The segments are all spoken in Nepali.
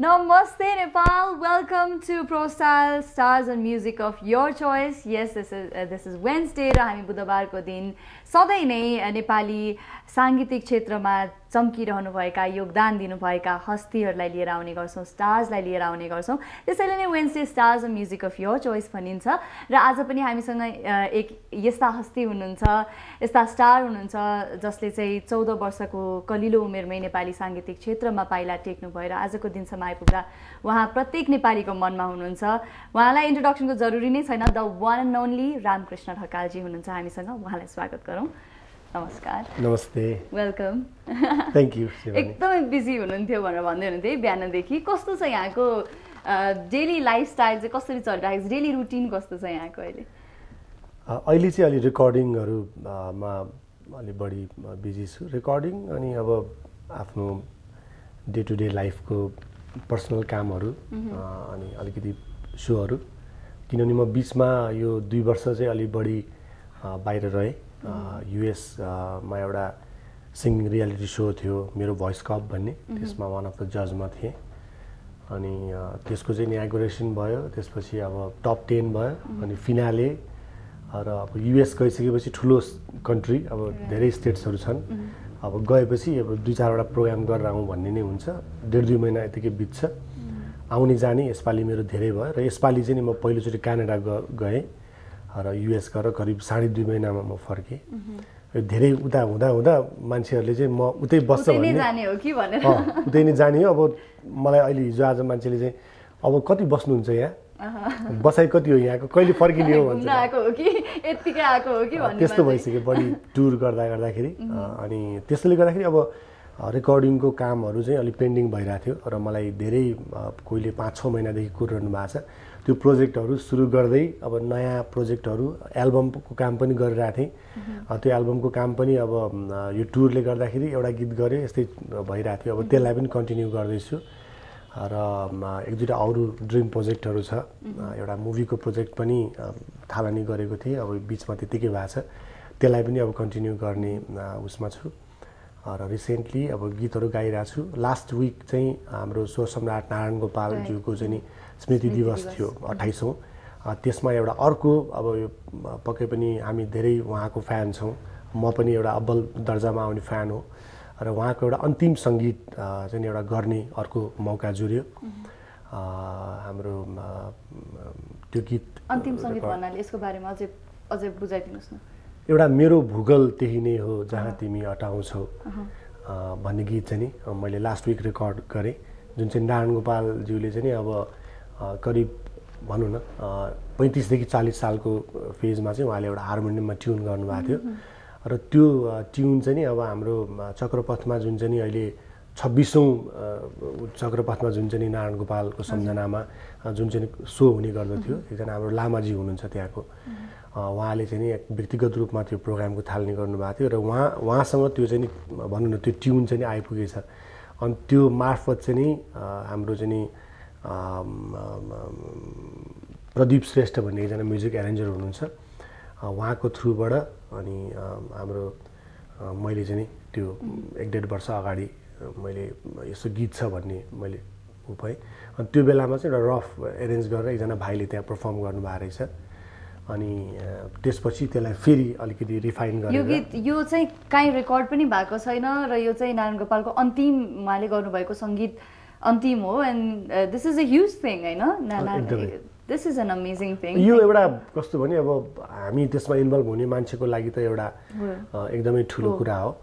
Namaste Nepal. Welcome to ProStyle Stars and Music of your choice. Yes, this is uh, this is Wednesday र हामी बुधबारको दिन सधैँ नै नेपाली साङ्गीतिक क्षेत्रमा चम्किरहनुभएका योगदान दिनुभएका हस्तीहरूलाई लिएर आउने गर्छौँ स्टार्सलाई लिएर आउने गर्छौँ। त्यसैले नै Wednesday stars of music of your choice भनिन्छ। र आज पनि हामीसँग एक यस्ता हस्ती हुनुहुन्छ यस्ता स्टार हुनुहुन्छ जसले चाहिँ चौध वर्षको कलिलो उमेरमै नेपाली साङ्गीतिक क्षेत्रमा पाइला टेक्नु भएर आजको दिनसम्म आइपुग्दा उहाँ प्रत्येक नेपालीको मनमा हुनुहुन्छ। उहाँलाई इन्ट्रोडक्सनको जरुरी नै छैन। The one and only Ramkrishna Dhakal ji हुनुहुन्छ हामीसँग। उहाँलाई स्वागत गरौँ। नमस्कार। नमस्ते। वेलकम थ्याङ्क यू एकदमै बिजी हुनुहुन्थ्यो भनेर भन्दै हुनुहुन्थ्यो है बिहानदेखि। कस्तो छ यहाँको डेली लाइफस्टाइल चाहिँ कसरी चलिरहेको छ? डेली रुटिन कस्तो छ यहाँको अहिले? अहिले चाहिँ अलि रेकर्डिङहरूमा अलि बढी बिजी छु। रेकर्डिङ अनि अब आफ्नो डे टु डे लाइफको पर्सनल कामहरू अनि अलिकति सोहरू किनभने म बिचमा यो दुई वर्ष चाहिँ अलि बढी बाहिर रहेँ। युएसमा एउटा सिङ्गिङ रियालिटी सो थियो मेरो भोइस कप भन्ने। त्यसमा वान अफ द जजमा थिएँ। अनि त्यसको चाहिँ इनागुरेसन भयो त्यसपछि अब टप टेन भयो। अनि फिनाले र अब युएस गइसकेपछि ठुलो कन्ट्री अब धेरै स्टेट्सहरू छन्। अब गएपछि अब दुई चारवटा प्रोग्राम गरेर आउँ भन्ने नै हुन्छ। डेढ दुई महिना यतिकै बित्छ। आउने जाने यसपालि मेरो धेरै भयो। र यसपालि चाहिँ नि म पहिलोचोटि क्यानाडा गएँ। र युएस गएर करिब साढे दुई महिनामा म फर्केँ। धेरै उता हुँदा हुँदा मान्छेहरूले चाहिँ म उतै बस्छ भने उतै नै जाने हो। अब मलाई अहिले हिजो आज मान्छेले चाहिँ अब कति बस्नुहुन्छ यहाँ? बसाइ कति हो यहाँको? कहिले फर्किने हो? भन्छ त्यस्तो भइसक्यो बढी टुर गर्दा गर्दाखेरि। अनि त्यसैले गर्दाखेरि अब रेकर्डिङको कामहरू चाहिँ अलिक पेन्डिङ भइरहेको थियो। र मलाई धेरै कोहीले पाँच छ महिनादेखि कुरिरहनु भएको छ। त्यो प्रोजेक्टहरू सुरु गर्दै अब नयाँ प्रोजेक्टहरू एल्बमको काम पनि गरिरहेको थिएँ। त्यो एल्बमको काम पनि अब यो टुरले गर्दाखेरि एउटा गीत गरेँ यस्तै भइरहेको थियो। अब त्यसलाई पनि कन्टिन्यू गर्दैछु। र एक दुईवटा अरू ड्रिम प्रोजेक्टहरू छ। एउटा मुभीको प्रोजेक्ट पनि थालनी गरेको थिएँ। अब बिचमा त्यत्तिकै भएको छ। त्यसलाई पनि अब कन्टिन्यू गर्ने उसमा छु। र रिसेन्टली अब गीतहरू गाइरहेको छु। लास्ट विक चाहिँ हाम्रो स्व सम्राट नारायण गोपालज्यूको चाहिँ नि स्मृति दिवस थियो अठाइसौँ त्यसमा एउटा अर्को अब यो पक्कै पनि हामी धेरै उहाँको फ्यान छौँ। म पनि एउटा अब्बल दर्जामा आउने फ्यान हो। र उहाँको एउटा अन्तिम सङ्गीत चाहिँ एउटा गर्ने अर्को मौका जुर्यो हाम्रो त्यो गीत अन्तिम सङ्गीत भन्नाले यसको बारेमा अझै अझै बुझाइदिनुहोस् न। एउटा मेरो भूगोल त्यही नै हो जहाँ तिमी अटाउँछौ। भन्ने गीत चाहिँ नि मैले लास्ट विक रेकर्ड गरेँ। जुन चाहिँ नारायण गोपालज्यूले चाहिँ नि अब करिब भनौँ न पैँतिसदेखि चालिस सालको फेजमा चाहिँ उहाँले एउटा हार्मोनियममा ट्युन गर्नुभएको थियो। र त्यो ट्युन चाहिँ नि अब हाम्रो चक्रपथमा जुन चाहिँ नि अहिले छब्बिसौँ चक्रपथमा जुन चाहिँ नारायण गोपालको सम्झनामा जुन चाहिँ सो हुने गर्दथ्यो एकजना हाम्रो लामाजी हुनुहुन्छ त्यहाँको। उहाँले चाहिँ नि व्यक्तिगत रूपमा त्यो प्रोग्रामको थाल्ने गर्नुभएको थियो। र उहाँ उहाँसँग त्यो चाहिँ नि भनौँ न त्यो ट्युन चाहिँ नि आइपुगेछ। अनि त्यो मार्फत चाहिँ नि हाम्रो चाहिँ नि प्रदीप श्रेष्ठ भन्ने एकजना म्युजिक एरेन्जर हुनुहुन्छ। उहाँको थ्रुबाट अनि हाम्रो मैले चाहिँ त्यो एक डेढ वर्ष अगाडि मैले यस्तो गीत छ भन्ने मैले ऊ पाएँ अनि त्यो बेलामा चाहिँ एउटा रफ एरेन्ज गरेर एकजना भाइले त्यहाँ पर्फर्म गर्नुभएको रहेछ। अनि त्यसपछि त्यसलाई फेरि अलिकति रिफाइन गरेर यो गीत यो चाहिँ काहीँ रेकर्ड पनि भएको छैन र यो चाहिँ नारायण गोपालको अन्तिम उहाँले गर्नुभएको सङ्गीत अन्तिम हो and this is a huge thing होइन this is an amazing thing यो एउटा कस्तो भने अब हामी त्यसमा इन्भल्भ हुने मान्छेको लागि त एउटा एकदमै ठुलो कुरा हो।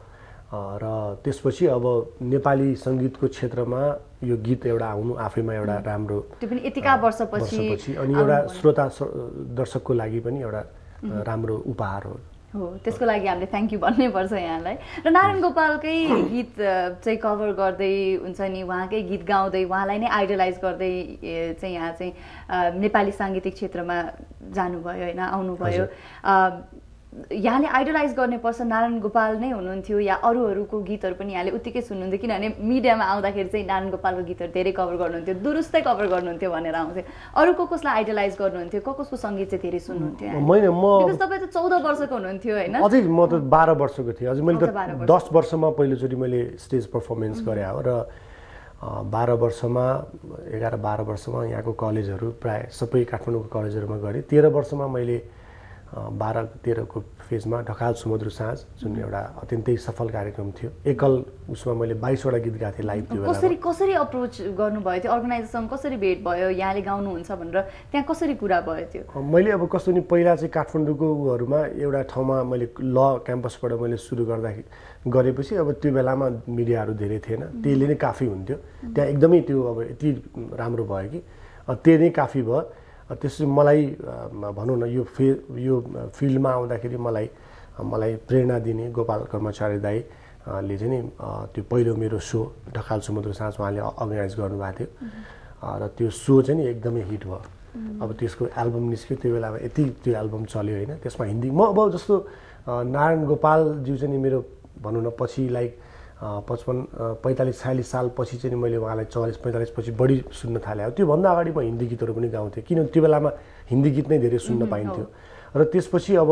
र त्यसपछि अब नेपाली सङ्गीतको क्षेत्रमा यो गीत एउटा आउनु आफैमा एउटा राम्रो त्यो पनि यतिका वर्षपछि अनि एउटा श्रोता दर्शकको लागि पनि एउटा राम्रो उपहार हो। हो त्यसको लागि हामीले थ्याङ्क यू भन्नै पर्छ यहाँलाई। र नारायण गोपालकै गीत चाहिँ कभर गर्दै हुन्छ नि उहाँकै गीत गाउँदै उहाँलाई नै आइडलाइज गर्दै चाहिँ यहाँ चाहिँ नेपाली साङ्गीतिक क्षेत्रमा जानुभयो होइन आउनुभयो। यहाँले आइडलाइज गर्ने पर्सन नारायण गोपाल नै हुनुहुन्थ्यो या अरू अरूको गीतहरू पनि यहाँले उत्तिकै सुन्नुहुन्थ्यो किनभने मिडियामा आउँदाखेरि चाहिँ नारायण गोपालको गीतहरू धेरै कभर गर्नुहुन्थ्यो दुरुस्तै कभर गर्नुहुन्थ्यो भनेर आउँथ्यो। अरू को कसलाई आइडलाइज गर्नुहुन्थ्यो को कसको सङ्गीत चाहिँ धेरै सुन्नुहुन्थ्यो मैले म तपाईँ त चौध वर्षको हुनुहुन्थ्यो होइन? अझै म त बाह्र वर्षको थिएँ। अझै मैले त दस वर्षमा पहिलोचोटि मैले स्टेज पर्फर्मेन्स गरेँ हो र बाह्र वर्षमा एघार बाह्र वर्षमा यहाँको कलेजहरू प्राय सबै काठमाडौँको कलेजहरूमा गरेँ। तेह्र वर्षमा मैले बाह्र तेह्रको फेजमा ढकाल सुमधुर साँझ जुन एउटा अत्यन्तै सफल कार्यक्रम थियो। एकल उसमा मैले बाइसवटा गीत गाएको थिएँ लाइभ त्यो कसरी कसरी अप्रोच गर्नुभयो त्यो? अर्गनाइजेसँग कसरी भेट भयो? यहाँले गाउनुहुन्छ भनेर त्यहाँ कसरी कुरा भयो त्यो? मैले अब कस्तो नि पहिला चाहिँ काठमाडौँको उहरूमा एउटा ठाउँमा मैले ल क्याम्पसबाट मैले सुरु गर्दाखेरि गरेपछि अब त्यो बेलामा मिडियाहरू धेरै थिएन। त्यसले नै काफी हुन्थ्यो। त्यहाँ एकदमै त्यो अब यति राम्रो भयो कि अ, त्यो नै काफी भयो। त्यसपछि मलाई भनौँ न यो फे यो फिल्डमा आउँदाखेरि मलाई मलाई प्रेरणा दिने गोपाल कर्मचारी दाई अ, ले चाहिँ नि त्यो पहिलो मेरो सो ढकाल समुद्र साँझ उहाँले अर्गनाइज गर्नुभएको थियो। र त्यो सो चाहिँ नि एकदमै हिट भयो। अब त्यसको एल्बम निस्क्यो त्यो बेलामा यति त्यो एल्बम चल्यो होइन त्यसमा हिन्दी म अब जस्तो नारायण गोपालज्यू चाहिँ नि मेरो भनौँ न पछि लाइक पचपन्न पैँतालिस छयालिस सालपछि चाहिँ मैले उहाँलाई चालिस पैँतालिस पछि बढी सुन्न थालेँ। अब त्योभन्दा अगाडि म हिन्दी गीतहरू पनि गाउँथेँ। किनभने त्यो बेलामा हिन्दी गीत नै धेरै सुन्न पाइन्थ्यो। र त्यसपछि अब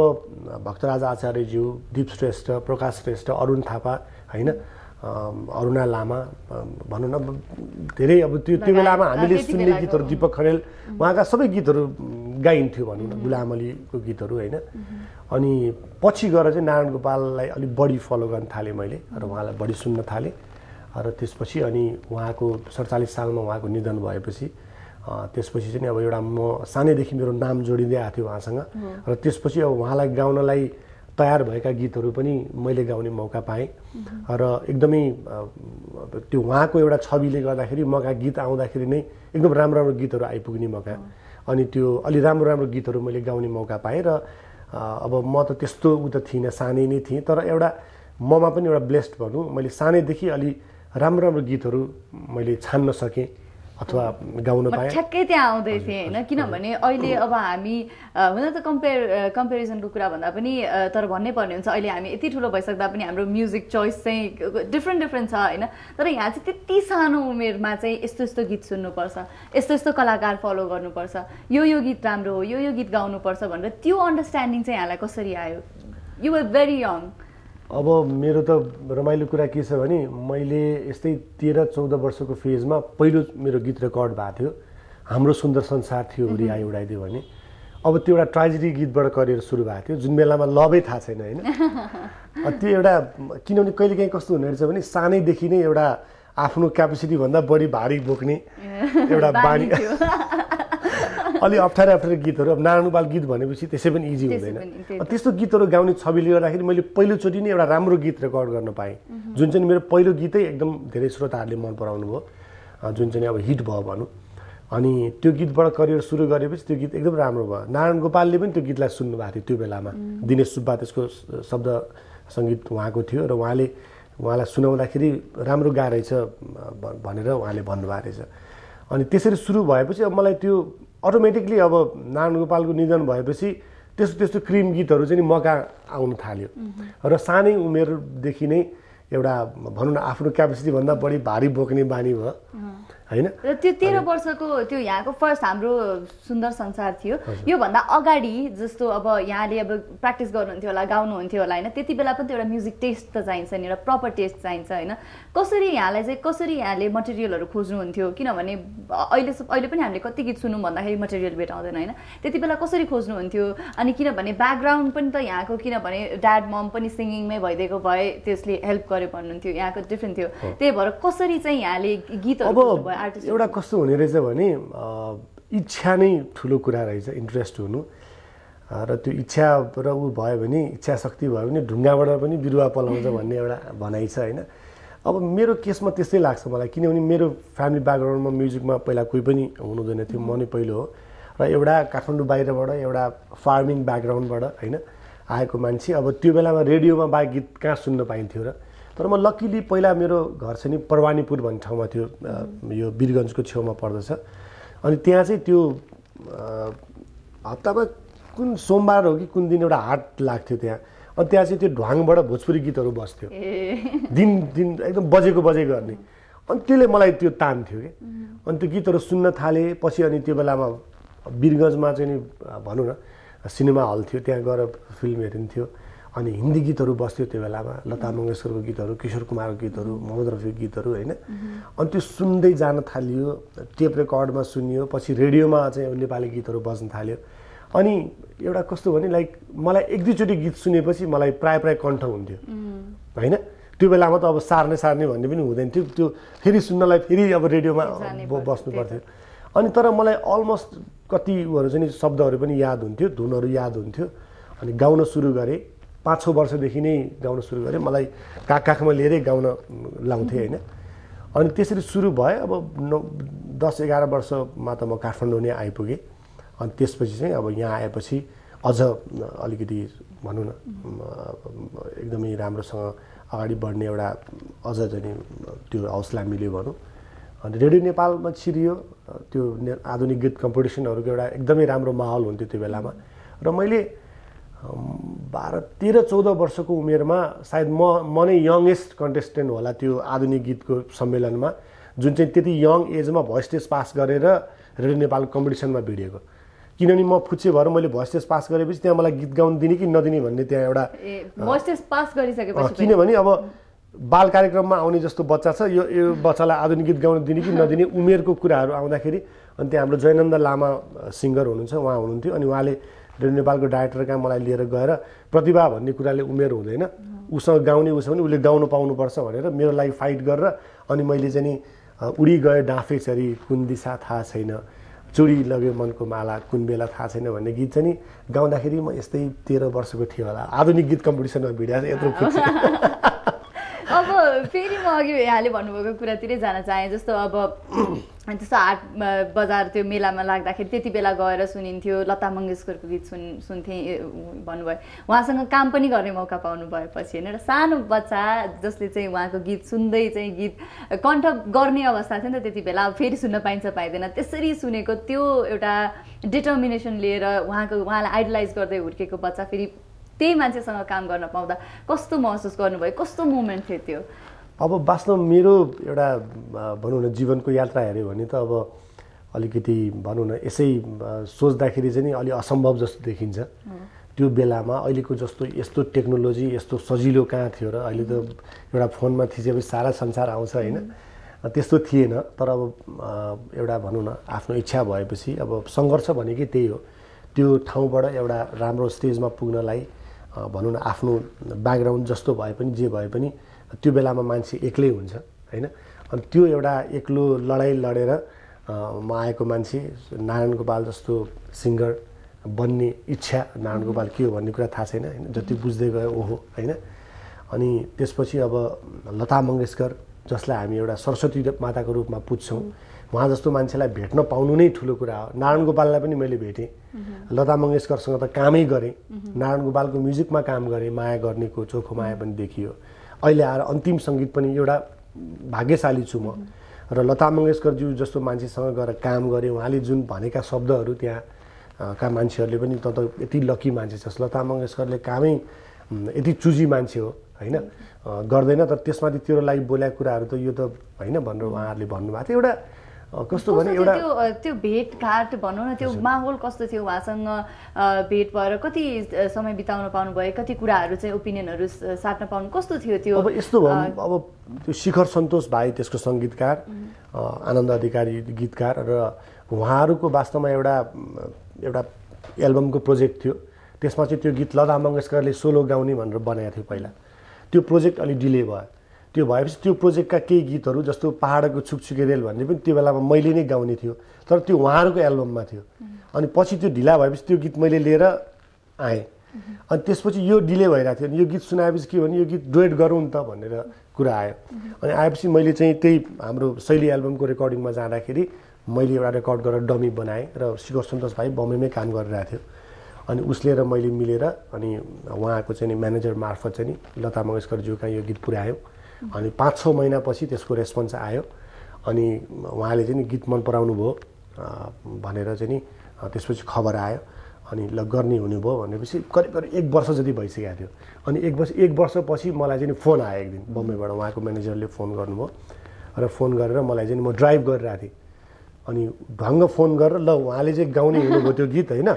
भक्तराज आचार्यज्यू दिप श्रेष्ठ प्रकाश श्रेष्ठ अरुण थापा होइन अरुणा लामा भनौँ न धेरै अब त्यो त्यो बेलामा हामीले सुन्ने गीतहरू दिपक खरेल उहाँका सबै गीतहरू गाइन्थ्यो भनौँ न गुलाम अलीको गीतहरू होइन। अनि पछि गएर चाहिँ नारायण गोपाललाई अलिक बढी फलो गर्न थालेँ मैले र उहाँलाई बढी सुन्न थालेँ। र त्यसपछि अनि उहाँको सडचालिस सालमा उहाँको निधन भएपछि त्यसपछि चाहिँ अब एउटा म सानैदेखि मेरो नाम जोडिँदै आएको थियो उहाँसँग। र त्यसपछि अब उहाँलाई गाउनलाई तयार भएका गीतहरू पनि मैले गाउने मौका पाएँ। र एकदमै त्यो उहाँको एउटा छविले गर्दाखेरि मका गीत आउँदाखेरि नै एकदम राम्रो राम्रो गीतहरू आइपुग्ने मौका। अनि त्यो अलि राम्रो राम्रो गीतहरू मैले गाउने मौका पाएँ र अब म त त्यस्तो उ त थिइनँ सानै नै थिएँ तर एउटा ममा पनि एउटा ब्लेस्ड भनौँ। मैले सानैदेखि अलि राम्रो राम्रो गीतहरू मैले छान्न सकेँ। अथवा गाउन पाएँ। ठ्याक्कै त्यहाँ आउँदै थिएँ होइन किनभने अहिले अब हामी हुन त कम्पेयर कम्पेरिजनको कुरा भन्दा पनि तर भन्नै पर्ने हुन्छ अहिले हामी यति ठुलो भइसक्दा पनि हाम्रो म्युजिक चोइस चाहिँ डिफ्रेन्ट डिफ्रेन्ट छ होइन। तर यहाँ चाहिँ त्यति सानो उमेरमा चाहिँ यस्तो यस्तो गीत सुन्नुपर्छ यस्तो यस्तो कलाकार फलो गर्नुपर्छ यो यो गीत राम्रो हो यो यो गीत गाउनुपर्छ भनेर त्यो अन्डरस्ट्यान्डिङ चाहिँ यहाँलाई कसरी आयो? यु वर भेरी यङ अब मेरो त रमाइलो कुरा के छ भने मैले यस्तै तेह्र चौध वर्षको फेजमा पहिलो मेरो गीत रेकर्ड भएको थियो। हाम्रो सुन्दर संसार थियो रिहाई उडाइदियो भने। अब त्यो एउटा ट्राजेडी गीतबाट करियर सुरु भएको थियो जुन बेलामा लभै थाहा छैन होइन? त्यो एउटा किनभने कहिलेकाहीँ कस्तो हुने रहेछ भने सानैदेखि नै एउटा आफ्नो क्यापेसिटीभन्दा बढी भारी बोक्ने एउटा बानी अलि अप्ठ्यारो अप्ठ्यारो गीतहरू। अब नारायण गोपाल गीत भनेपछि त्यसै पनि इजी हुँदैन। त्यस्तो गीतहरू गाउने छविले गर्दाखेरि मैले पहिलोचोटि नै एउटा राम्रो गीत रेकर्ड गर्न पाएँ। जुन चाहिँ मेरो पहिलो गीतै एकदम धेरै श्रोताहरूले मन पराउनु भयो जुन चाहिँ अब हिट भयो भनौँ। अनि त्यो गीतबाट करियर सुरु गरेपछि त्यो गीत एकदम राम्रो भयो। नारायण गोपालले पनि त्यो गीतलाई सुन्नु भएको थियो त्यो बेलामा। दिनेश सुब्बा त्यसको शब्द सङ्गीत उहाँको थियो र उहाँले उहाँलाई सुनाउँदाखेरि राम्रो गाएछ भनेर उहाँले भन्नुभएको रहेछ। अनि त्यसरी सुरु भएपछि अब मलाई त्यो अटोमेटिकली अब नारायण गोपालको निधन भएपछि त्यस्तो त्यस्तो क्रिम गीतहरू चाहिँ मका आउनु थाल्यो। र सानै उमेरदेखि नै एउटा भनौँ न आफ्नो क्यापेसिटीभन्दा बढी भारी बोक्ने बानी भयो। होइन? र त्यो तेह्र वर्षको त्यो यहाँको फर्स्ट हाम्रो सुन्दर संसार थियो। योभन्दा अगाडि जस्तो अब यहाँले अब प्र्याक्टिस गर्नुहुन्थ्यो होला गाउनुहुन्थ्यो होला होइन त्यति बेला पनि त एउटा म्युजिक टेस्ट त चाहिन्छ नि एउटा प्रपर टेस्ट चाहिन्छ होइन। कसरी यहाँलाई चाहिँ कसरी यहाँले मटेरियलहरू खोज्नुहुन्थ्यो? किनभने अहिले अहिले पनि हामीले कति गीत सुनौँ भन्दाखेरि मटेरियल भेटाउँदैन होइन। त्यति बेला कसरी खोज्नुहुन्थ्यो? अनि किनभने ब्याकग्राउन्ड पनि त यहाँको किनभने ड्याड मम पनि सिङ्गिङमै भइदिएको भए त्यसले हेल्प गर्यो भन्नुहुन्थ्यो यहाँको डिफ्रेन्ट थियो। त्यही भएर कसरी चाहिँ यहाँले गीतहरू आर्टिस्ट एउटा कस्तो हुने रहेछ भने इच्छा नै ठुलो कुरा रहेछ इन्ट्रेस्ट हुनु। र त्यो इच्छा र ऊ भयो भने इच्छा शक्ति भयो भने ढुङ्गाबाट पनि बिरुवा पलाउँछ भन्ने एउटा भनाइ छ होइन? अब मेरो केसमा त्यस्तै लाग्छ मलाई किनभने मेरो फ्यामिली ब्याकग्राउन्डमा म्युजिकमा पहिला कोही पनि हुनुहुँदैन थियो म नै पहिलो हो। र एउटा काठमाडौँ बाहिरबाट एउटा फार्मिङ ब्याकग्राउन्डबाट होइन? आएको मान्छे अब त्यो बेलामा रेडियोमा बाहेक गीत कहाँ सुन्न पाइन्थ्यो र तर म लक्किली पहिला मेरो घर चाहिँ नि परवानीपुर भन्ने ठाउँमा थियो यो वीरगन्जको छेउमा पर्दछ। अनि त्यहाँ चाहिँ त्यो हप्तामा कुन सोमबार हो कि कुन दिन एउटा हाट लाग्थ्यो त्यहाँ। अनि त्यहाँ चाहिँ त्यो ढ्वाङबाट भोजपुरी गीतहरू बस्थ्यो दिन दिन एकदम बजेको बजे गर्ने। अनि त्यसले मलाई त्यो तान्थ्यो कि। अनि त्यो गीतहरू सुन्न थालेँ पछि अनि त्यो बेलामा वीरगन्जमा चाहिँ नि भनौँ न सिनेमा हल थियो त्यहाँ गएर फिल्म हेरिन्थ्यो अनि हिन्दी गीतहरू बस्थ्यो त्यो बेलामा लता मङ्गेशकरको गीतहरू किशोर कुमारको गीतहरू मोहम्मद रफीको गीतहरू होइन? अनि त्यो सुन्दै जान थालियो टेप रेकर्डमा सुनियो पछि रेडियोमा चाहिँ नेपाली गीतहरू बज्न थाल्यो। अनि एउटा कस्तो भने लाइक मलाई एक दुईचोटि गीत सुनेपछि मलाई प्राय प्राय कण्ठ हुन्थ्यो। होइन? त्यो बेलामा त अब सार्ने सार्ने भन्ने पनि हुँदैन थियो। त्यो फेरि सुन्नलाई फेरि अब रेडियोमा बस्नु। पर्थ्यो। अनि तर मलाई अलमोस्ट कतिहरू चाहिँ नि शब्दहरू पनि याद हुन्थ्यो धुनहरू याद हुन्थ्यो। अनि गाउन सुरु गरेँ। पाँच छ वर्षदेखि नै गाउन सुरु गरेँ। मलाई काख काखमा लिएरै गाउन लाउँथेँ होइन। अनि त्यसरी सुरु भयो। अब नौ दस एघार वर्षमा त म काठमाडौँ नै आइपुगेँ। अनि त्यसपछि चाहिँ अब यहाँ आएपछि अझ अलिकति भनौँ न एकदमै राम्रोसँग अगाडि बढ्ने एउटा अझ चाहिँ नि त्यो हौसला मिल्यो भनौँ। अनि रेडियो नेपालमा छिरियो। त्यो आधुनिक गीत कम्पिटिसनहरूको एउटा एकदमै राम्रो माहौल हुन्थ्यो त्यो बेलामा। र मैले बाह्र तेह्र चौध वर्षको उमेरमा सायद म म नै यङ्गेस्ट कन्टेस्टेन्ट होला त्यो आधुनिक गीतको सम्मेलनमा जुन चाहिँ त्यति यङ एजमा भोइस टेस्ट पास गरेर रेडियो नेपाल कम्पिटिसनमा भिडिएको। किनभने म फुच्चे भएर मैले भोइस टेस्ट पास गरेपछि त्यहाँ मलाई गीत गाउन दिने कि नदिने भन्ने त्यहाँ एउटा किनभने अब बाल कार्यक्रममा आउने जस्तो बच्चा छ यो यो बच्चालाई आधुनिक गीत गाउन दिने कि नदिने उमेरको कुराहरू आउँदाखेरि अनि त्यहाँ हाम्रो जयनन्द लामा सिङ्गर हुनुहुन्छ उहाँ हुनुहुन्थ्यो अनि उहाँले रेडियो नेपालको डाइरेक्टर कहाँ मलाई लिएर गएर प्रतिभा भन्ने कुराले उमेर हुँदैन। उसँग गाउने उसो भने उसले गाउनु पाउनुपर्छ भनेर मेरो लागि फाइट गरेर अनि मैले चाहिँ नि उडी गयो डाँफे चरी कुन दिशा थाहा छैन चुडी लग्यो मनको माला कुन बेला थाहा छैन भन्ने गीत चाहिँ गाउँदाखेरि म यस्तै तेह्र वर्षको थिएँ होला। आधुनिक गीत कम्पिटिसनमा भिडियो यत्रो फेरि म अघि यहाँले भन्नुभएको कुरातिरै जान चाहेँ। जस्तो अब त्यस्तो हाट बजार त्यो मेलामा लाग्दाखेरि त्यति बेला गएर सुनिन्थ्यो लता मङ्गेशकरको गीत सुन सुन्थेँ भन्नुभयो। उहाँसँग काम पनि गर्ने मौका पाउनु भएपछि होइन? एउटा सानो बच्चा जसले चाहिँ उहाँको गीत सुन्दै चाहिँ गीत कण्ठ गर्ने अवस्था थियो नि त त्यति बेला अब फेरि सुन्न पाइन्छ पाइँदैन। त्यसरी सुनेको त्यो एउटा डिटर्मिनेसन लिएर उहाँको उहाँलाई आइडलाइज गर्दै हुर्केको बच्चा फेरि त्यही मान्छेसँग काम गर्न पाउँदा कस्तो महसुस गर्नुभयो कस्तो मोमेन्ट थियो त्यो? अब वास्तव मेरो एउटा भनौँ न जीवनको यात्रा हेऱ्यो भने त अब अलिकति भनौँ न यसै सोच्दाखेरि चाहिँ नि अलि असम्भव जस्तो देखिन्छ। त्यो बेलामा अहिलेको जस्तो यस्तो टेक्नोलोजी यस्तो सजिलो कहाँ थियो र अहिले त एउटा फोनमा थिचेपछि सारा संसार आउँछ होइन। त्यस्तो थिएन तर अब एउटा भनौँ न आफ्नो इच्छा भएपछि अब सङ्घर्ष भनेकै त्यही हो। त्यो ठाउँबाट एउटा राम्रो स्टेजमा पुग्नलाई भनौँ न आफ्नो ब्याकग्राउन्ड जस्तो भए पनि जे भए पनि त्यो बेलामा मान्छे एक्लै हुन्छ होइन? अनि त्यो एउटा एक्लो लडाइँ लडेर म आएको मान्छे नारायण गोपाल जस्तो सिङ्गर बन्ने इच्छा नारायण गोपाल के हो भन्ने कुरा थाहा छैन होइन? जति बुझ्दै गयो ओहो होइन? अनि त्यसपछि अब लता मङ्गेशकर जसलाई हामी एउटा सरस्वती माताको रूपमा पुज्छौँ उहाँ जस्तो मान्छेलाई भेट्न पाउनु नै ठुलो कुरा हो। नारायण गोपाललाई पनि मैले भेटेँ। लता मङ्गेशकरसँग त कामै गरेँ। नारायण गोपालको म्युजिकमा काम गरेँ माया गर्नेको चोखो माया पनि देखियो। अहिले आएर अन्तिम सङ्गीत पनि एउटा भाग्यशाली छु म। र लता मङ्गेशकरज्यू जस्तो मान्छेसँग गएर काम गरेँ उहाँले जुन भनेका शब्दहरू त्यहाँ का मान्छेहरूले पनि त त यति लकी मान्छे छस्। लता मङ्गेशकरले कामै यति चुजी मान्छे हो होइन? गर्दैन तर त्यसमाथि तेरो लागि बोलेको कुराहरू त यो त होइन भनेर उहाँहरूले भन्नुभएको थियो। एउटा कस्तो भने एउटा त्यो भेटघाट भनौँ न त्यो माहौल कस्तो थियो उहाँसँग भेट भएर कति समय बिताउन पाउनुभयो कति कुराहरू चाहिँ ओपिनियनहरू साट्न पाउनु कस्तो थियो त्यो अब यस्तो भयो अब त्यो शिखर सन्तोष भाइ त्यसको सङ्गीतकार आनन्द अधिकारी गीतकार र उहाँहरूको वास्तवमा एउटा एउटा एल्बमको प्रोजेक्ट थियो। त्यसमा चाहिँ त्यो गीत लता मङ्गेशकरले सोलो गाउने भनेर बनाएको थियो पहिला। त्यो प्रोजेक्ट अलिक डिले भयो। त्यो भएपछि त्यो प्रोजेक्टका केही गीतहरू जस्तो पहाडको छुकछुके रेल भन्ने पनि त्यो बेलामा मैले नै गाउने थियो। तर त्यो उहाँहरूको एल्बममा थियो। अनि पछि त्यो ढिला भएपछि त्यो गीत मैले लिएर आएँ। अनि त्यसपछि यो डिले भइरहेको थियो। अनि यो गीत सुनाएपछि के भने यो गीत डुएट गरौँ नि त भनेर कुरा आयो। अनि आएपछि मैले चाहिँ त्यही हाम्रो शैली एल्बमको रेकर्डिङमा जाँदाखेरि मैले एउटा रेकर्ड गरेर डमी बनाएँ र शिखर सन्तोष भाइ बम्बईमै काम गरिरहेको थियो। अनि उसले र मैले मिलेर अनि उहाँको चाहिँ म्यानेजर मार्फत चाहिँ नि लता मङ्गेशकरज्यू कहाँ यो गीत पुर्यायो अनि पाँच छ महिनापछि त्यसको रेस्पोन्स आयो। अनि उहाँले चाहिँ गीत मन पराउनु भयो भनेर चाहिँ नि त्यसपछि खबर आयो। अनि ल गर्ने हुनुभयो भनेपछि करिब करिब एक वर्ष जति भइसकेको थियो। अनि एक वर्ष एक वर्षपछि मलाई चाहिँ फोन आयो एक दिन बम्बईबाट। उहाँको म्यानेजरले फोन गर्नुभयो र फोन गरेर मलाई चाहिँ म ड्राइभ गरिरहेको थिएँ। अनि ढङ्ग फोन गरेर ल उहाँले चाहिँ गाउने हुनुभयो त्यो गीत होइन?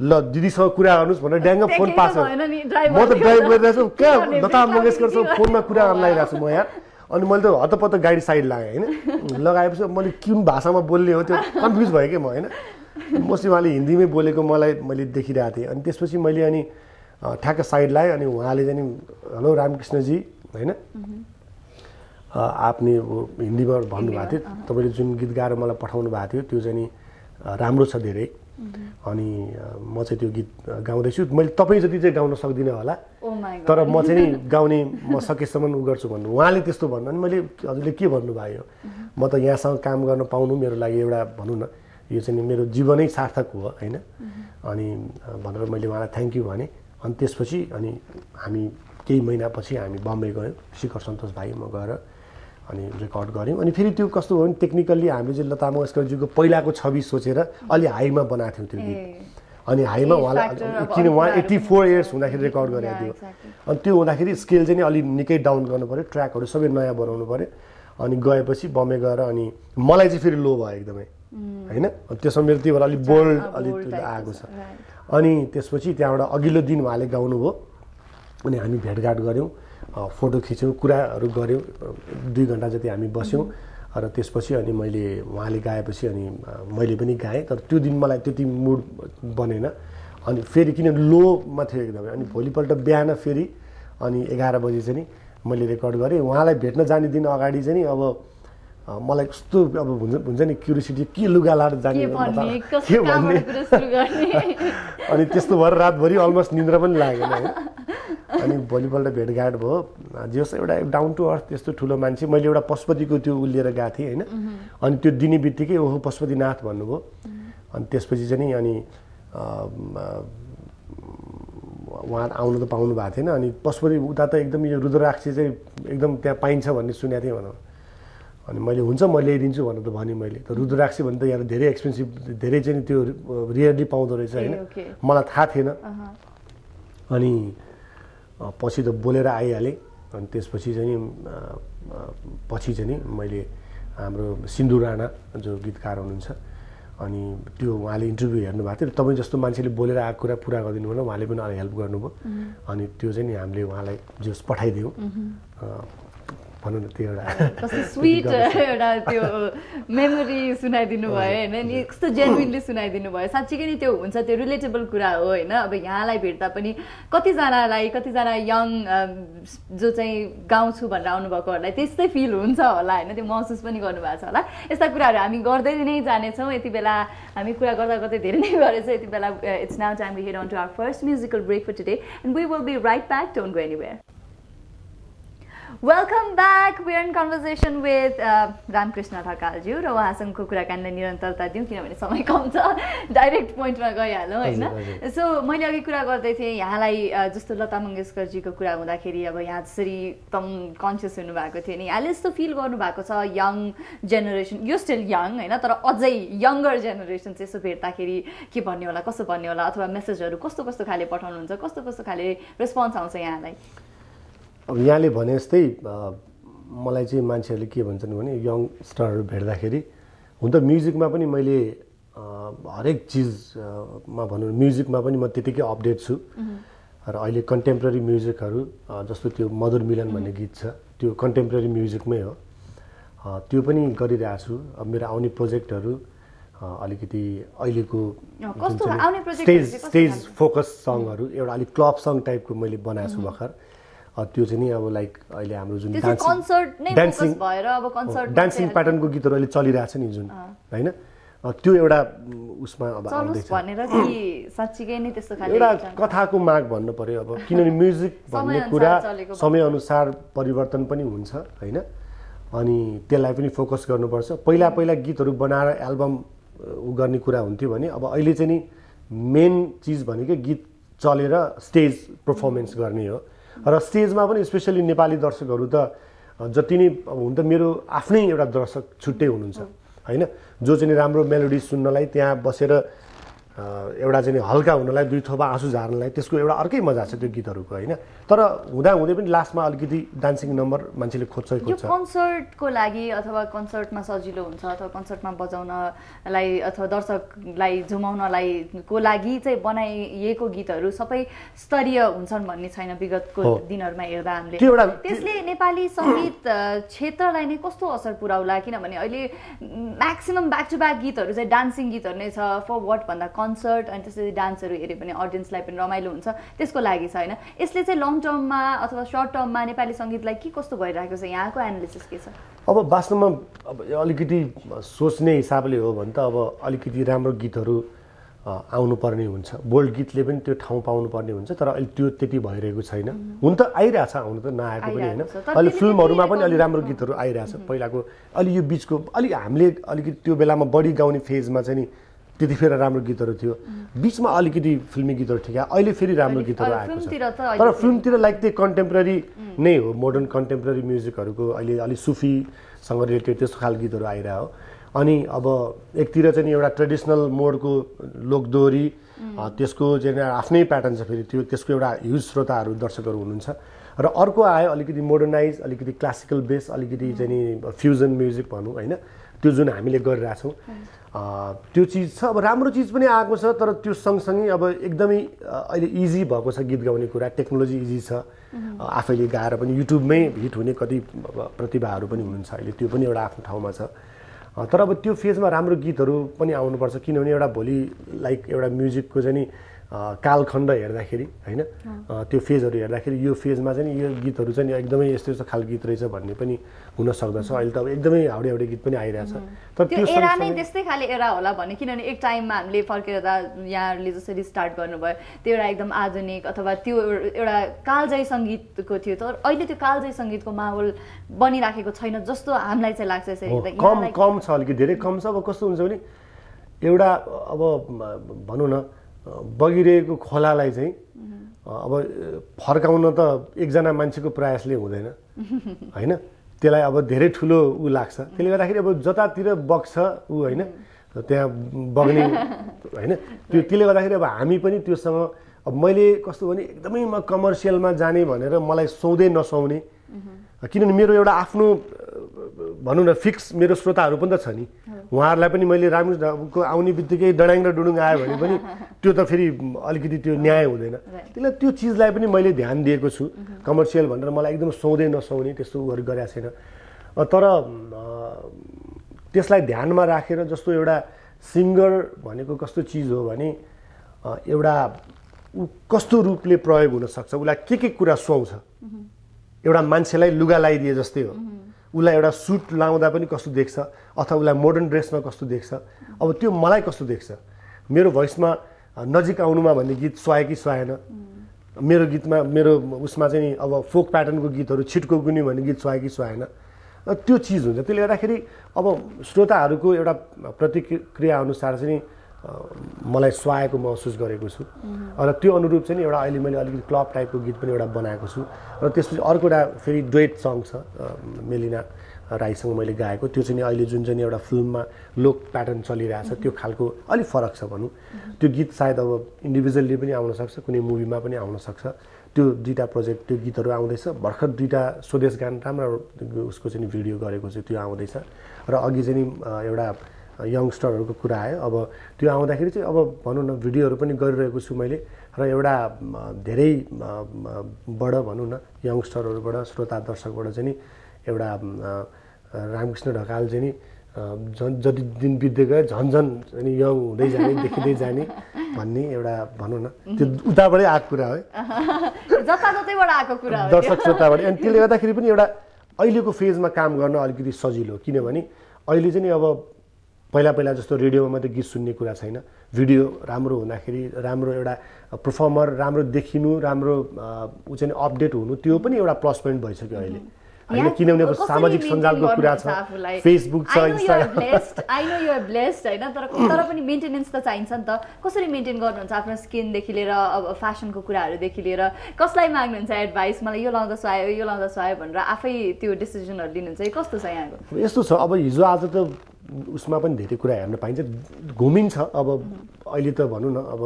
ल दिदीसँग कुरा गर्नुहोस् भनेर ड्याङ्ग फोन पास म त ड्राइभ गरिरहेको छु। कहाँ लता मङ्गेशकरसँग फोनमा कुरा गर्न लागिरहेको छु म यहाँ। अनि मैले त हतपत्त गाडी साइड लगाएँ होइन? लगाएपछि मैले कुन भाषामा बोल्ने हो त्यो? कन्फ्युज भएँ कि म होइन? मोस्टली उहाँले हिन्दीमै बोलेको मलाई मैले देखिरहेको थिएँ। अनि त्यसपछि मैले अनि ठ्याक्क साइड लगाएँ अनि उहाँले चाहिँ हेलो रामकृष्णजी होइन? वो हिन्दीमा भन्नुभएको थियो। तपाईँले जुन गीत गाएर मलाई पठाउनु भएको थियो त्यो चाहिँ राम्रो छ धेरै। अनि अ, म चाहिँ त्यो गीत गाउँदैछु। मैले तपाईँ जति चाहिँ गाउन सक्दिनँ होला Oh. तर म चाहिँ नि गाउने म सकेसम्म उ गर्छु भन्नु। उहाँले त्यस्तो भन्नु अनि मैले हजुरले के भन्नुभयो? म त यहाँसँग काम गर्न पाउनु मेरो लागि एउटा भनौँ न यो चाहिँ नि मेरो जीवनै सार्थक हो होइन? अनि अ, भनेर मैले उहाँलाई थ्याङ्क यू भने अनि त्यसपछि अनि हामी केही महिनापछि हामी बम्बई गयौँ शिखर सन्तोष भाइ म गएर अनि रेकर्ड गऱ्यौँ। अनि फेरि त्यो कस्तो भयो भने टेक्निकल्ली हामीले चाहिँ लता मङ्गेशकरजीको पहिलाको छवि सोचेर अलि हाईमा बनाएको थियौँ त्यो गीत। अनि हाईमा उहाँलाई किन उहाँ एट्टी फोर इयर्स हुँदाखेरि रेकर्ड गरेको थियो. अनि त्यो हुँदाखेरि स्केल चाहिँ नि अलिक निकै डाउन गर्नु पऱ्यो ट्र्याकहरू सबै नयाँ बनाउनु पऱ्यो अनि गएपछि बम्बे गएर अनि मलाई चाहिँ फेरि लो भयो एकदमै। होइन? त्यसमा मेरो त्यही भएर अलिक बोल्ड अलिक आएको छ. अनि त्यसपछि त्यहाँबाट अघिल्लो दिन उहाँले गाउनुभयो। अनि हामी भेटघाट गऱ्यौँ। फोटो खिच्यौँ कुराहरू गऱ्यौँ दुई घन्टा जति हामी बस्यौँ। र त्यसपछि अनि मैले उहाँले गाएपछि अनि मैले पनि गाएँ। तर त्यो दिन मलाई त्यति मुड बनेन। अनि फेरि किन लोमा थियो एकदमै। अनि भोलिपल्ट बिहान फेरि अनि एघार बजी चाहिँ नि मैले रेकर्ड गरेँ। उहाँलाई भेट्न जाने दिन अगाडि चाहिँ अब मलाई कस्तो अब हुन्छ हुन्छ नि क्युरियोसिटी के लुगा लाएर जाने के भन्ने अनि त्यस्तो भएर रातभरि अलमोस्ट निन्द्रा पनि लागेन। होइन अनि भोलिपल्ट भेटघाट भयो। जे होस् एउटा डाउन टु अर्थ त्यस्तो ठुलो मान्छे मैले एउटा पशुपतिको त्यो उ लिएर गएको थिएँ होइन। अनि त्यो दिने बित्तिकै ओहो पशुपतिनाथ भन्नुभयो। अनि त्यसपछि चाहिँ नि अनि उहाँ आउनु त पाउनु भएको थिएन। अनि पशुपति उता त एकदम यो रुद्राक्षी चाहिँ एकदम त्यहाँ पाइन्छ भन्ने सुनेको थिएँ भनौँ। अनि मैले हुन्छ म ल्याइदिन्छु भनेर त भनेँ मैले। त रुद्राक्षी भने त यहाँ धेरै एक्सपेन्सिभ धेरै चाहिँ त्यो रियरली पाउँदो रहेछ होइन. मलाई थाहा थिएन। अनि पछि त बोलेर आइहालेँ। अनि त्यसपछि चाहिँ पछि चाहिँ नि मैले हाम्रो सिन्धु राणा जो गीतकार हुनुहुन्छ अनि त्यो उहाँले इन्टरभ्यू हेर्नु भएको थियो। तपाईँ जस्तो मान्छेले बोलेर आएको कुरा पुरा गरिदिनु भयो उहाँले पनि अलिक हेल्प गर्नुभयो। अनि त्यो चाहिँ नि हामीले उहाँलाई जस पठाइदियौँ। भनौँ न त्यो एउटा। कस्तो स्विट एउटा त्यो मेमोरी सुनाइदिनु भयो होइन? नि कस्तो जेन्युनली सुनाइदिनु भयो? साँच्चीकै नि त्यो हुन्छ त्यो रिलेटेबल कुरा हो होइन? अब यहाँलाई भेट्दा पनि कतिजनालाई कतिजना यङ जो चाहिँ गाउँछु भनेर आउनुभएकोहरूलाई त्यस्तै फिल हुन्छ होला होइन? त्यो महसुस पनि गर्नुभएको छ होला। यस्ता कुराहरू हामी गर्दै नै जानेछौँ। यति बेला हामी कुरा गर्दा गर्दै धेरै नै गरेछ। यति बेला it's now time to our first musical break for today and we will be right back don't go anywhere welcome back we in conversation with Ramkrishna Dhakal jyu र उहाँसँगको कुराकानीलाई निरन्तरता दिउँ किनभने समय कम छ डाइरेक्ट पोइन्टमा गइहालौँ होइन सो मैले अघि कुरा गर्दै थिएँ यहाँलाई जस्तो लता मङ्गेशकरजीको कुरा हुँदाखेरि अब यहाँ जसरी एकदम कन्सियस हुनुभएको थियो नि। यहाँले यस्तो फिल गर्नुभएको छ यङ जेनेरेसन यो स्टिल यङ होइन? तर अझै यङ्गर जेनेरेसन चाहिँ यसो भेट्दाखेरि के भन्ने होला कसो भन्ने होला अथवा मेसेजहरू कस्तो कस्तो खाले पठाउनुहुन्छ कस्तो कस्तो खाले रेस्पोन्स आउँछ यहाँलाई? अब यहाँले भने जस्तै मलाई चाहिँ मान्छेहरूले के भन्छन् भने यङ स्टारहरू भेट्दाखेरि हुन त म्युजिकमा पनि मैले हरेक चिजमा भनौँ म्युजिकमा पनि म त्यतिकै अपडेट छु। र अहिले कन्टेम्पोरेरी म्युजिकहरू जस्तो त्यो मधुर मिलन भन्ने गीत छ त्यो कन्टेम्पोरेरी म्युजिकमै हो। त्यो पनि गरिरहेको छु। अब मेरो आउने प्रोजेक्टहरू अलिकति अहिलेको स्टेज स्टेज? फोकस सङहरू एउटा अलिक क्लब सङ टाइपको मैले बनाएको छु भर्खर। त्यो चाहिँ नि अब लाइक अहिले हाम्रो जुन कन्सर्ट डान्सिङ प्याटर्नको गीतहरू अहिले चलिरहेको छ नि जुन होइन? त्यो एउटा उसमा अब एउटा? कथाको माग भन्नु पर्यो अब किनभने म्युजिक भन्ने कुरा समयअनुसार परिवर्तन पनि हुन्छ होइन? अनि त्यसलाई पनि फोकस गर्नुपर्छ। पहिला पहिला गीतहरू बनाएर एल्बम उ गर्ने कुरा हुन्थ्यो भने अब अहिले चाहिँ नि मेन चिज भनेकै गीत चलेर स्टेज पर्फर्मेन्स गर्ने हो। र स्टेजमा पनि स्पेसली नेपाली दर्शकहरू त जति नै हुन त मेरो आफ्नै एउटा दर्शक छुट्टै हुनुहुन्छ होइन? जो चाहिँ राम्रो मेलोडी सुन्नलाई त्यहाँ बसेर एउटा चाहिँ हल्का हुनलाई दुई थोपा आँसु झार्नलाई त्यसको एउटा अर्कै मजा छ त्यो गीतहरूको होइन? तर हुँदा हुँदै पनि लास्टमा अलिकति डान्सिङ नम्बर मान्छेले खोज्छै खोज्छ। कन्सर्टको लागि अथवा कन्सर्टमा सजिलो हुन्छ अथवा कन्सर्टमा बजाउनलाई अथवा दर्शकलाई झुमाउनलाई को लागि चाहिँ बनाइएको गीतहरू सबै स्तरीय हुन्छन् भन्ने छैन विगतको। दिनहरूमा हेर्दा हामीले। त्यसले नेपाली सङ्गीत क्षेत्रलाई नै कस्तो असर पुऱ्याउला? किनभने अहिले म्याक्सिमम् ब्याक टु ब्याक गीतहरू चाहिँ डान्सिङ गीतहरू नै छ। फर वाट भन्दा कन्सर्ट अनि त्यसरी डान्सहरू हेऱ्यो भने अडियन्सलाई पनि रमाइलो हुन्छ। त्यसको लागि छ होइन यसले चाहिँ लङ टर्ममा अथवा सर्ट टर्ममा नेपाली सङ्गीतलाई के कस्तो भइरहेको छ? यहाँको एनालिसिस के छ? अब वास्तवमा अब अलिकति सोच्ने हिसाबले हो भने त अब अलिकति राम्रो गीतहरू आउनुपर्ने हुन्छ। बोल्ड गीतले पनि त्यो ठाउँ पाउनुपर्ने हुन्छ तर अहिले त्यो त्यति भइरहेको छैन। हुन त आइरहेछ आउनु त नआएको पनि होइन। अहिले फिल्महरूमा पनि अलि राम्रो गीतहरू आइरहेछ। पहिलाको अलि यो बिचको अलि हामीले अलिकति त्यो बेलामा बढी गाउने फेजमा चाहिँ नि त्यतिखेर राम्रो गीतहरू थियो। बिचमा अलिकति फिल्मी गीतहरू ठिक अहिले फेरि राम्रो गीतहरू आएको छ। तर फिल्मतिर लाइक त्यो कन्टेम्पोरेरी नै हो मोडर्न कन्टेम्पोरेरी म्युजिकहरूको अहिले अलिक सुफीसँग रिलेटेड त्यस्तो खालको गीतहरू आइरह्यो। अनि अब एकतिर चाहिँ एउटा ट्रेडिसनल मोडको लोकदोहोरी अ, त्यसको चाहिँ आफ्नै प्याटर्न छ फेरि त्यो त्यसको एउटा ह्युज श्रोताहरू दर्शकहरू हुनुहुन्छ। र अर्को आयो अलिकति मोडर्नाइज अलिकति क्लासिकल बेस अलिकति चाहिँ नि फ्युजन म्युजिक भनौँ होइन? त्यो जुन हामीले गरिरहेछौँ। त्यो चिज छ। अब राम्रो चिज पनि आएको छ तर त्यो सँगसँगै अब एकदमै अहिले इजी भएको छ गीत गाउने कुरा। टेक्नोलोजी इजी छ। अ, आफैले गाएर पनि युट्युबमै हिट हुने कति प्रतिभाहरू पनि हुनुहुन्छ अहिले। त्यो पनि एउटा आफ्नो ठाउँमा छ। तर अब त्यो फेजमा राम्रो गीतहरू पनि आउनुपर्छ। किनभने एउटा भोलि लाइक एउटा म्युजिकको चाहिँ नि कालखण्ड हेर्दाखेरि होइन? त्यो फेजहरू हेर्दाखेरि यो फेजमा चाहिँ यो गीतहरू चाहिँ एकदमै यस्तो यस्तो खालको गीत रहेछ भन्ने पनि हुन सक्दछ अहिले त अब एकदमै हाउडे हाउडे गीत पनि आइरहेछ। तर त्यो एरा नै त्यस्तै खाले एरा होला भने किनभने एक टाइममा हामीले फर्केर दा यहाँहरूले जसरी स्टार्ट गर्नुभयो त्यो एउटा एकदम आधुनिक अथवा त्यो एउटा कालजयी सङ्गीतको थियो। तर अहिले त्यो कालजयी सङ्गीतको माहौल बनिराखेको छैन जस्तो हामीलाई चाहिँ लाग्छ यसरी। कम कम छ अलिकति धेरै कम छ। अब कस्तो हुन्छ भने एउटा अब भनौँ न बगिरहेको खोलालाई चाहिँ अब फर्काउन त एकजना मान्छेको प्रयासले हुँदैन होइन? त्यसलाई अब धेरै ठुलो ऊ लाग्छ। त्यसले गर्दाखेरि अब जतातिर बग्छ ऊ होइन? त्यहाँ बग्ने होइन? त्यो त्यसले गर्दाखेरि अब हामी पनि त्योसँग अब मैले कस्तो भने एकदमै म कमर्सियलमा जाने भनेर मलाई सुहाउँदै नसुहाउने किनभने मेरो एउटा आफ्नो भनौँ न फिक्स मेरो श्रोताहरू पनि त छ नि। उहाँहरूलाई पनि मैले राम्रोको आउने बित्तिकै डडाङ र डुडुङ आयो भने पनि त्यो त फेरि अलिकति त्यो न्याय हुँदैन। त्यसलाई त्यो चिजलाई पनि मैले ध्यान दिएको छु। कमर्सियल भनेर मलाई एकदम सुहाउँदै नसुहाउने त्यस्तो उहरू गरेको छैन। तर त्यसलाई ध्यानमा राखेर जस्तो एउटा सिङ्गर भनेको कस्तो चिज हो भने एउटा ऊ कस्तो रूपले प्रयोग हुनसक्छ उसलाई के के कुरा सुहाउँछ। एउटा मान्छेलाई लुगा लगाइदिए जस्तै हो। उसलाई एउटा सुट लाउँदा पनि कस्तो देख्छ? अथवा उसलाई मोडर्न ड्रेसमा कस्तो देख्छ? अब त्यो मलाई कस्तो देख्छ? मेरो भोइसमा नजिक आउनुमा भन्ने गीत सुहायो कि सुहाएन मेरो गीतमा मेरो उसमा चाहिँ अब फोक प्याटर्नको गीतहरू छिटको गुनी भन्ने गीत सुहायो कि सुहाएन त्यो चिज हुन्छ। त्यसले गर्दाखेरि अब श्रोताहरूको एउटा प्रतिक्रिया अनुसार चाहिँ मलाई सुहाएको महसुस गरेको छु। र त्यो अनुरूप चाहिँ एउटा अहिले मैले अलिकति क्लब टाइपको गीत पनि एउटा बनाएको छु। र त्यसपछि अर्को एउटा फेरि डुएट सङ छ मेलिना राईसँग मैले गाएको। त्यो चाहिँ अहिले जुन चाहिँ एउटा फिल्ममा लोक प्याटर्न चलिरहेछ त्यो खालको अलिक फरक छ भनौँ। त्यो गीत सायद अब इन्डिभिजुअल्ली पनि आउन सक्छ कुनै मुभीमा पनि आउन सक्छ। त्यो दुईवटा प्रोजेक्ट त्यो गीतहरू आउँदैछ। भर्खर दुईवटा स्वदेश गान राम्रो उसको चाहिँ भिडियो गरेको चाहिँ त्यो आउँदैछ। र अघि चाहिँ एउटा यङ्स्टरहरूको कुरा आयो। अब त्यो आउँदाखेरि चाहिँ अब भनौँ न भिडियोहरू पनि गरिरहेको छु मैले र एउटा धेरै बाट भनौँ न यङ्स्टरहरूबाट श्रोता दर्शकबाट चाहिँ नि एउटा रामकृष्ण ढकाल चाहिँ नि झन् जति दिन बित्दै गयो झन् झन् अनि यङ हुँदै जाने देखिँदै जाने भन्ने एउटा भनौँ न त्यो उताबाटै आएको कुरा हो हो। दर्शक श्रोताबाट। अनि त्यसले गर्दाखेरि पनि एउटा अहिलेको फेजमा काम गर्न अलिकति सजिलो किनभने अहिले चाहिँ नि अब पहिला पहिला जस्तो रेडियोमा मात्रै गीत सुन्ने कुरा छैन। भिडियो राम्रो हुँदाखेरि राम्रो एउटा पर्फर्मर राम्रो देखिनु राम्रो ऊ चाहिँ अपडेट हुनु त्यो पनि एउटा प्लस पोइन्ट भइसक्यो अहिले। होइन किनभने अब सामाजिक सञ्जालको कुरा छ? फेसबुक छ blessed, होइन तर तर पनि मेन्टेनेन्स त चाहिन्छ नि त। कसरी मेन्टेन गर्नुहुन्छ आफ्नो स्किनदेखि लिएर अब फेसनको कुराहरूदेखि लिएर? कसलाई माग्नुहुन्छ एडभाइस मलाई यो लाउँदा सुहायो यो लाउँदा सुहायो भनेर आफै त्यो डिसिजनहरू लिनुहुन्छ। कस्तो छ यहाँको? यस्तो छ अब हिजो आज त उसमा पनि धेरै कुरा हेर्न पाइन्छ। घुमिन्छ अब अहिले त भनौँ न अब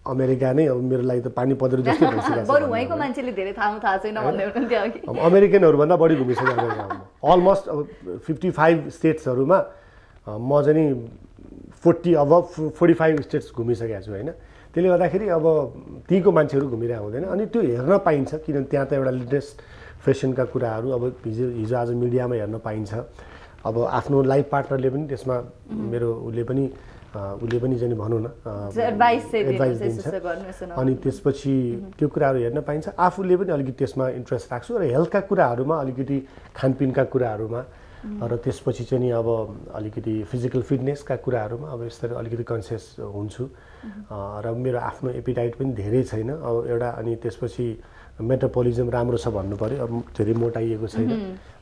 अमेरिका नै अब मेरो लागि त पानी पदर जस्तै भइसकेको छ अब। अमेरिकनहरूभन्दा बढी घुमिसक्यो अमेरिकामा अलमोस्ट अब फिफ्टी फाइभ स्टेट्सहरूमा म चाहिँ नि फोर्टी अब फोर्टी फाइभ स्टेट्स घुमिसकेको छु होइन। त्यसले गर्दाखेरि अब त्यहीँको मान्छेहरू घुमिरहेको हुँदैन। अनि त्यो हेर्न पाइन्छ किनभने त्यहाँ त एउटा लेटेस्ट फेसनका कुराहरू अब हिजो हिजो आज मिडियामा हेर्न पाइन्छ। अब आफ्नो लाइफ पार्टनरले पनि त्यसमा मेरो उसले पनि उसले पनि चाहिँ नि भनौँ न एडभाइस दिन्छ। अनि त्यसपछि त्यो कुराहरू हेर्न पाइन्छ। आफूले पनि अलिकति त्यसमा इन्ट्रेस्ट राख्छु र हेल्थका कुराहरूमा अलिकति खानपिनका कुराहरूमा र त्यसपछि चाहिँ नि अब अलिकति फिजिकल फिटनेसका कुराहरूमा अब यसरी अलिकति कन्सियस हुन्छु। र मेरो आफ्नो एपिटाइट पनि धेरै छैन। अब एउटा अनि त्यसपछि मेटापोलिजम राम्रो छ भन्नु पऱ्यो अब धेरै मोटाइएको छैन।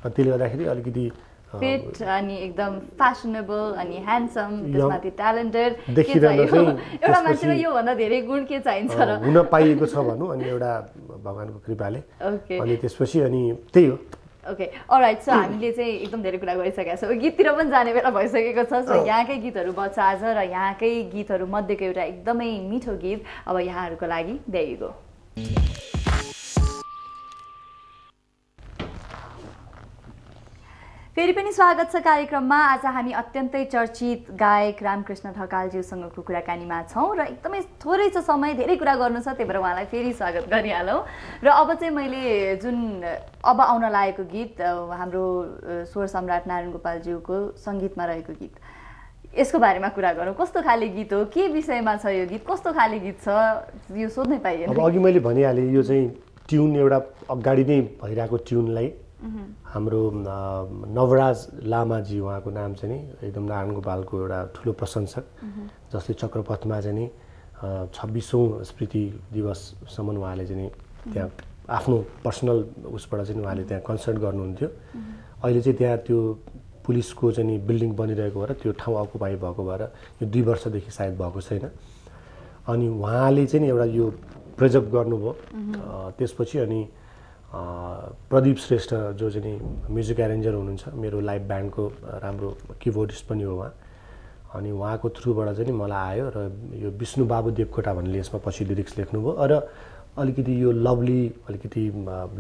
त्यसले गर्दाखेरि अलिकति फिट अनि एकदम फेसनेबल अनि ह्यान्डसम त्यसमाथि ट्यालेन्टेड एउटा त्यसपछि- योभन्दा धेरै गुण के चाहिन्छ र? हुन पाइएको छ भनौँ अनि एउटा भगवान्को कृपाले। ओके। अनि त्यसपछि अनि त्यही हो। ओके। अलराइट सो हामीले चाहिँ एकदम धेरै कुरा गरिसकेका छौँ। गीततिर पनि जाने बेला भइसकेको छ। सो यहाँकै गीतहरू बच्छ आज र यहाँकै गीतहरू मध्येको एउटा एकदमै मिठो गीत। अब यहाँहरूको लागि देगो फेरि पनि स्वागत छ कार्यक्रममा। आज हामी अत्यन्तै चर्चित गायक रामकृष्ण ढकालज्यूसँगको कुराकानीमा छौँ र एकदमै थोरै छ समय धेरै कुरा गर्नु छ त्यही भएर उहाँलाई फेरि स्वागत गरिहालौँ। र अब चाहिँ मैले जुन अब आउन लागेको गीत हाम्रो स्वर सम्राट नारायण गोपालज्यूको सङ्गीतमा रहेको गीत यसको बारेमा कुरा गरौँ। कस्तो खाले गीत हो? के विषयमा छ यो गीत? कस्तो खाले गीत छ? यो सोध्नै पाइएन। अब अघि मैले भनिहालेँ यो चाहिँ ट्युन एउटा अगाडि नै भइरहेको ट्युनलाई। हाम्रो अ, नवराज लामाजी उहाँको नाम चाहिँ नि एकदम नारायण गोपालको एउटा ठुलो प्रशंसक। जसले चक्रपथमा चाहिँ नि छब्बिसौँ स्मृति दिवससम्म उहाँले चाहिँ नि त्यहाँ आफ्नो पर्सनल उसबाट चाहिँ उहाँले त्यहाँ कन्सर्ट गर्नुहुन्थ्यो। अहिले चाहिँ त्यहाँ त्यो पुलिसको चाहिँ नि बिल्डिङ बनिरहेको भएर त्यो ठाउँ अकुपाई भएको भएर यो दुई वर्षदेखि सायद भएको छैन। अनि उहाँले चाहिँ नि एउटा यो प्रेजप गर्नुभयो। त्यसपछि अनि प्रदीप श्रेष्ठ जो चाहिँ नि म्युजिक एरेन्जर हुनुहुन्छ मेरो लाइभ ब्यान्डको राम्रो किबोर्डिस्ट पनि हो उहाँ। अनि उहाँको थ्रुबाट चाहिँ नि मलाई आयो र यो विष्णु बाबु देवकोटा भन्ने यसमा पछि लिरिक्स लेख्नुभयो र अलिकति यो लभली अलिकति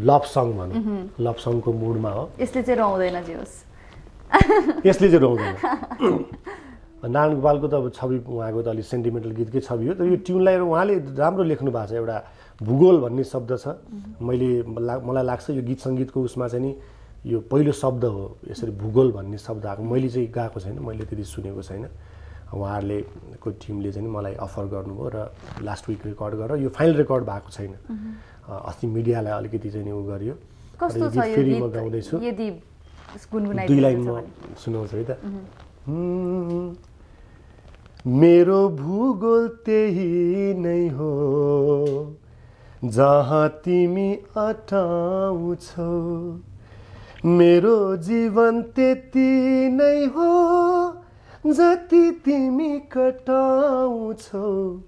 लभ सङ भनौँ लभ सङको मुडमा हो। यसले चाहिँ रहँदैन जे होस्। यसले चाहिँ रोउँदैन नारायण गोपालको त अब छवि उहाँको त अलिक सेन्टिमेन्टल गीतकै छवि हो। तर यो ट्युनलाई उहाँले राम्रो लेख्नु भएको छ एउटा भूगोल भन्ने शब्द छ। मैले मलाई लाग्छ यो गीत सङ्गीतको उसमा चाहिँ नि यो पहिलो शब्द हो। यसरी भूगोल भन्ने शब्द आएको। मैले चाहिँ गाएको छैन मैले त्यति सुनेको छैन। उहाँहरूले को टिमले चाहिँ मलाई अफर गर्नुभयो र लास्ट विक रेकर्ड गरेर यो फाइनल रेकर्ड भएको छैन। अस्ति मिडियालाई अलिकति चाहिँ नि उ गरियो। फेरि म गाउँदैछु। दुई लाइन म सुनाउँछु है त. मेरो भूगोल त्यही नै हो। जहाँ तिमी अटाउँछौ। मेरो जीवन त्यति नै हो जति तिमी कटाउँछौ।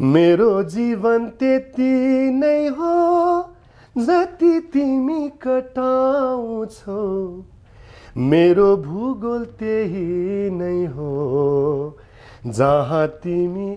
मेरो जीवन त्यति नै हो जति तिमी कटाउँछौ। मेरो भूगोल त्यही नै हो। जहाँ तिमी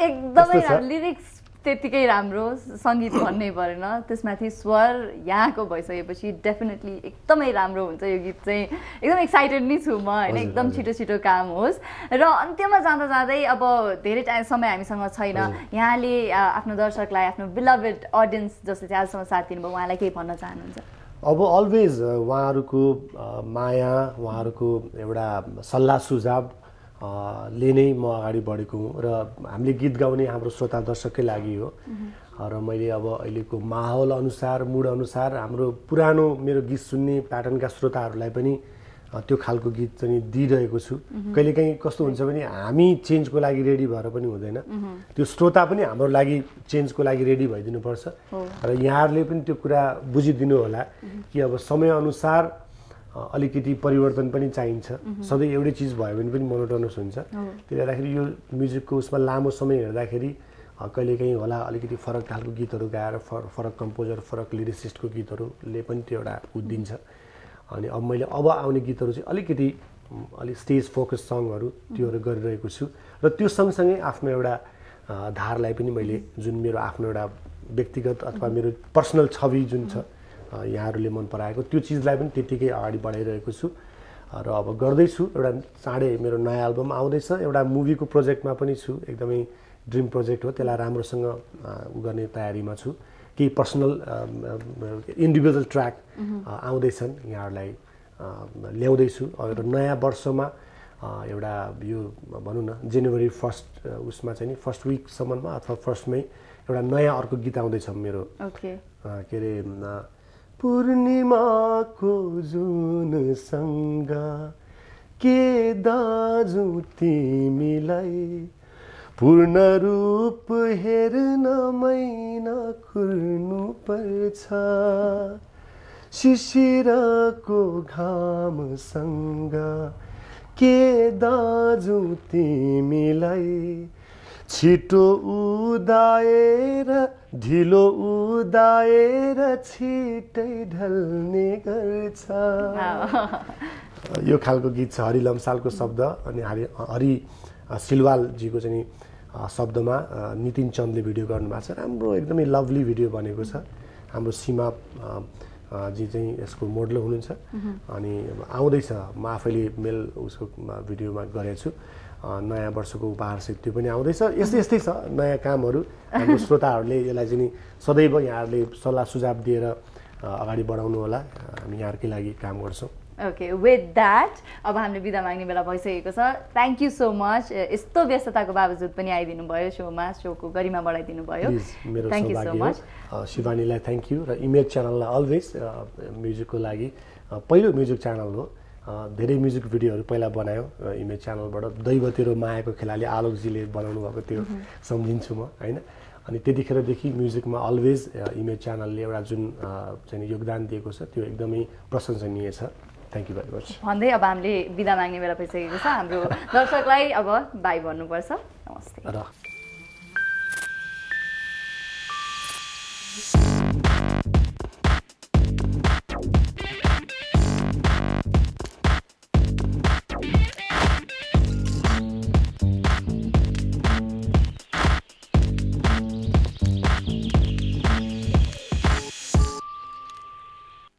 एकदमै? लिरिक्स त्यतिकै राम्रो। सङ्गीत भन्नै परेन। त्यसमाथि स्वर यहाँको भइसकेपछि डेफिनेटली एकदमै राम्रो हुन्छ यो गीत चाहिँ। एकदम एक्साइटेड नै छु म होइन? एकदम। छिटो छिटो काम होस्। र अन्त्यमा जाँदा जाँदै अब धेरै टाइम समय हामीसँग छैन। यहाँले आफ्नो दर्शकलाई आफ्नो बिलभेड अडियन्स जसले चाहिँ आजसम्म साथ दिनुभयो उहाँलाई केही भन्न चाहनुहुन्छ? अब अलवेज उहाँहरूको अ, माया उहाँहरूको एउटा सल्लाह सुझाव अ, ले नै म अगाडि बढेको हुँ र हामीले गीत गाउने हाम्रो श्रोता दर्शककै लागि हो। र मैले अब अहिलेको माहौल अनुसार मुड अनुसार हाम्रो पुरानो मेरो गीत सुन्ने प्याटर्नका श्रोताहरूलाई पनि त्यो खालको गीत चाहिँ दिइरहेको छु। कहिलेकाहीँ कस्तो हुन्छ भने हामी चेन्जको लागि रेडी भएर पनि हुँदैन। त्यो श्रोता पनि हाम्रो लागि चेन्जको लागि रेडी भइदिनुपर्छ। र यहाँहरूले पनि त्यो कुरा बुझिदिनु होला कि अब समयअनुसार अलिकति परिवर्तन पनि चाहिन्छ। सधैँ एउटै चिज भयो भने पनि मोनोटोनस हुन्छ। त्यसले गर्दाखेरि यो म्युजिकको उसमा लामो समय हेर्दाखेरि कहिलेकाहीँ होला अलिकति फरक खालको गीतहरू गाएर फर फरक कम्पोजर फरक लिरिसिस्टको गीतहरूले पनि त्यो एउटा दिन्छ। अनि अब मैले अब आउने गीतहरू चाहिँ अलिकति अलिक स्टेज फोकस सङहरू त्योहरू गरिरहेको छु। र त्यो सँगसँगै आफ्नो एउटा धारलाई पनि मैले जुन मेरो आफ्नो एउटा व्यक्तिगत अथवा मेरो पर्सनल छवि जुन छ यहाँहरूले मन पराएको त्यो चिजलाई पनि त्यत्तिकै अगाडि बढाइरहेको छु। र अब गर्दैछु एउटा चाँडै मेरो नयाँ एल्बम आउँदैछ। एउटा मुभीको प्रोजेक्टमा पनि छु एकदमै ड्रिम प्रोजेक्ट हो त्यसलाई राम्रोसँग उ गर्ने तयारीमा छु। केही पर्सनल इन्डिभिजुअल ट्र्याक आउँदैछन्। यहाँहरूलाई ल्याउँदैछु। र नयाँ वर्षमा एउटा यो भनौँ न जनवरी फर्स्ट उसमा चाहिँ नि फर्स्ट विकसम्ममा अथवा फर्स्टमै एउटा नयाँ अर्को गीत आउँदैछ मेरो। के अरे पूर्णिमाको जुनसँग के दाजु तिमीलाई पूर्ण रूप हेर्न मैना खुर्नु पर्छ शिशिरको घामसँग के दाजु तिमीलाई? छिटो उदाएर ढिलो उदाएर छिटै ढल्ने गर्छ। यो खालको गीत छ हरि लम्सालको शब्द अनि हरि हरि सिलवालजीको चाहिँ शब्दमा नितिन चन्दले भिडियो गर्नुभएको छ। राम्रो एकदमै लभली भिडियो बनेको छ। हाम्रो सीमा जी चाहिँ यसको मोडल हुनुहुन्छ। अनि आउँदैछ। म आफैले मेल उसको भिडियोमा गरेको छु। नयाँ वर्षको उपहारसहित त्यो पनि आउँदैछ। यस्तै यस्तै छ नयाँ कामहरू। हाम्रो श्रोताहरूले यसलाई चाहिँ सदैव यहाँहरूले सल्लाह सुझाव दिएर अगाडि बढाउनु होला। हामी यहाँहरूकै लागि काम गर्छौँ। ओके विथ द्याट अब हामीले बिदा माग्ने बेला भइसकेको छ। थ्याङ्क यू सो मच यस्तो व्यस्तताको बावजुद पनि आइदिनु भयो सोमा सोको गरिमा बढाइदिनु भयो। थ्याङ्क यू सो मच शिवानीलाई थ्याङ्क यू र इमेज च्यानललाई अलवेज म्युजिकको लागि पहिलो म्युजिक च्यानल हो। धेरै म्युजिक भिडियोहरू पहिला बनायो इमेज च्यानलबाट दैव तेरो मायाको खेलाली आलोकजीले बनाउनु भएको त्यो सम्झिन्छु म होइन? अनि त्यतिखेरदेखि म्युजिकमा अलवेज इमेज च्यानलले एउटा जुन चाहिँ योगदान दिएको छ त्यो एकदमै प्रशंसनीय छ। थ्याङ्क यू भेरी मच भन्दै अब हामीले बिदा माग्ने बेला भइसकेको छ हाम्रो दर्शकलाई अब बाई भन्नुपर्छ। नमस्ते।